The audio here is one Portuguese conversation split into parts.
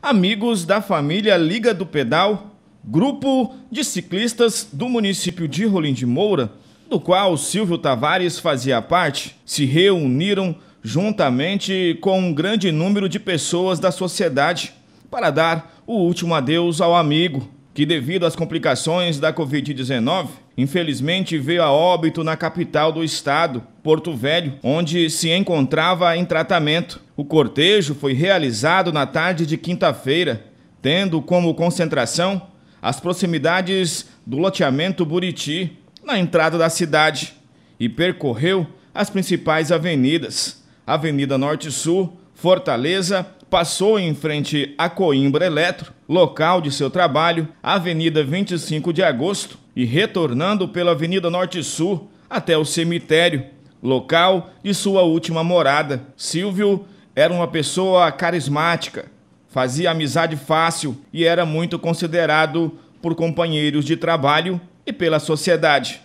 Amigos da família Liga do Pedal, grupo de ciclistas do município de Rolim de Moura, do qual Silvio Tavares fazia parte, se reuniram juntamente com um grande número de pessoas da sociedade para dar o último adeus ao amigo, que devido às complicações da Covid-19, infelizmente veio a óbito na capital do estado, Porto Velho, onde se encontrava em tratamento. O cortejo foi realizado na tarde de quinta-feira, tendo como concentração as proximidades do loteamento Buriti, na entrada da cidade, e percorreu as principais avenidas: Avenida Norte-Sul, Fortaleza, passou em frente a Coimbra Eletro, local de seu trabalho, Avenida 25 de Agosto, e retornando pela Avenida Norte-Sul até o cemitério, local de sua última morada. Silvio era uma pessoa carismática, fazia amizade fácil e era muito considerado por companheiros de trabalho e pela sociedade.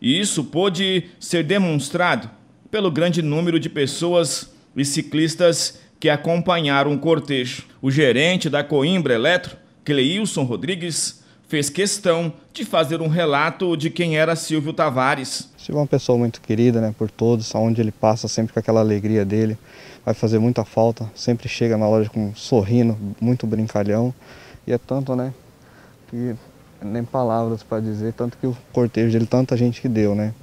E isso pôde ser demonstrado pelo grande número de pessoas e ciclistas que acompanharam o cortejo. O gerente da Coimbra Eletro, Cleilson Rodrigues, fez questão de fazer um relato de quem era Silvio Tavares. Silvio é uma pessoa muito querida né, por todos, aonde ele passa sempre com aquela alegria dele, vai fazer muita falta, sempre chega na loja com um sorrindo, muito brincalhão, e é tanto, né, que nem palavras para dizer, tanto que o cortejo dele, tanta gente que deu, né.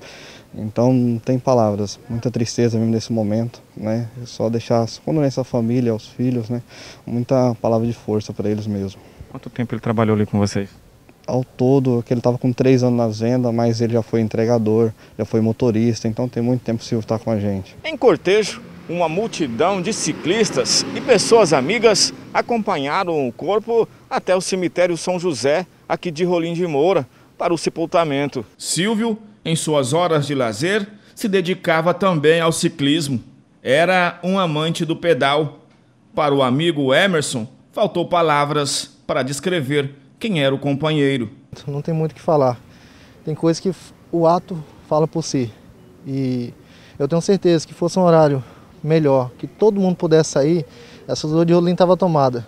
Então não tem palavras, muita tristeza mesmo nesse momento, né, só deixar condolência à família, aos filhos, né, muita palavra de força para eles mesmo. Quanto tempo ele trabalhou ali com vocês? ao todo, que ele estava com três anos na venda, mas ele já foi entregador, já foi motorista, então tem muito tempo que o Silvio está com a gente. Em cortejo, uma multidão de ciclistas e pessoas amigas acompanharam o corpo até o cemitério São José, aqui de Rolim de Moura, para o sepultamento. Silvio, em suas horas de lazer, se dedicava também ao ciclismo. Era um amante do pedal. Para o amigo Emerson, faltou palavras para descrever quem era o companheiro. Não tem muito o que falar. Tem coisas que o ato fala por si. E eu tenho certeza que fosse um horário melhor, que todo mundo pudesse sair, essa dor de Rolim estava tomada.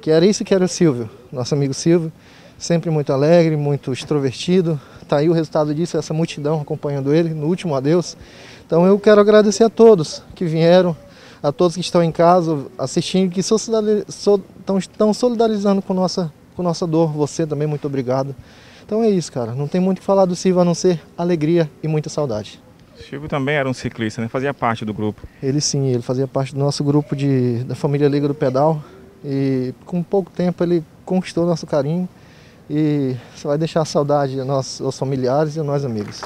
Que era isso que era o Silvio, nosso amigo Silvio, sempre muito alegre, muito extrovertido. Está aí o resultado disso, essa multidão acompanhando ele no último adeus. Então eu quero agradecer a todos que vieram, a todos que estão em casa assistindo, que estão solidarizando com nossa com nossa dor. Você também, muito obrigado. Então é isso, cara. Não tem muito o que falar do Silvio a não ser alegria e muita saudade. Silvio também era um ciclista, né? Fazia parte do grupo. Ele sim, ele fazia parte do nosso grupo de, da família Liga do Pedal. E com pouco tempo ele conquistou nosso carinho. E você vai deixar saudade aos, aos familiares e a nós amigos.